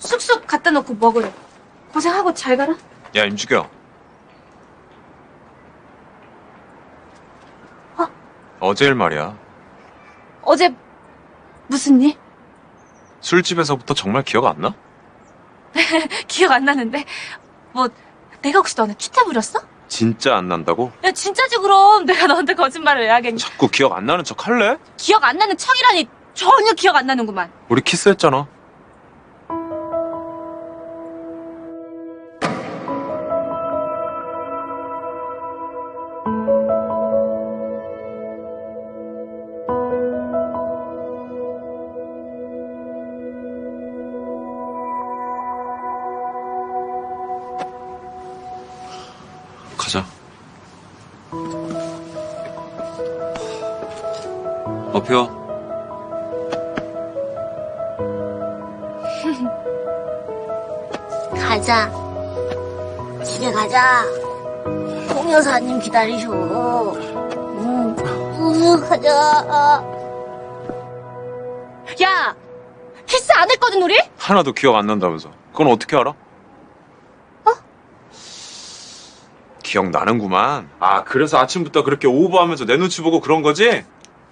쑥쑥 갖다 놓고 먹으래. 고생하고 잘 가라. 야 임주경 어? 어제 일 말이야 어제 무슨 일? 술집에서부터 정말 기억 안 나? 기억 안 나는데. 뭐 내가 혹시 너한테 키타 부렸어? 진짜 안 난다고? 야 진짜지 그럼 내가 너한테 거짓말을 왜 하겠니? 자꾸 기억 안 나는 척 할래? 기억 안 나는 척이라니 전혀 기억 안 나는구만. 우리 키스했잖아 가자 어피어 가자. 집에 가자. 홍 여사님 기다리셔. 응. 으, 가자. 야 키스 안 했거든 우리? 하나도 기억 안 난다면서 그건 어떻게 알아? 어? 기억나는구만 아 그래서 아침부터 그렇게 오버하면서 내 눈치 보고 그런 거지?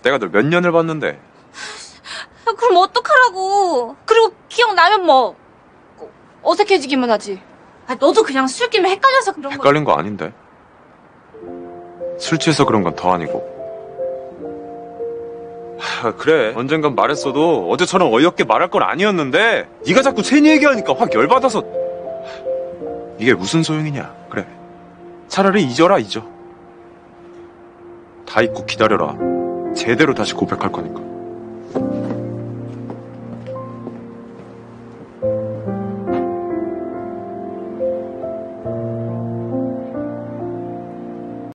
내가 널 몇 년을 봤는데 야, 그럼 어떡하라고. 그리고 기억나면 뭐 어색해지기만 하지. 아, 너도 그냥 술김에 헷갈려서 그런 거. 헷갈린 거 아닌데 술 취해서 그런 건 더 아니고 하, 그래 언젠간 말했어도 어제처럼 어이없게 말할 건 아니었는데 네가 자꾸 세니 얘기하니까 확 열받아서 이게 무슨 소용이냐 그래 차라리 잊어라 잊어. 다 잊고 기다려라. 제대로 다시 고백할 거니까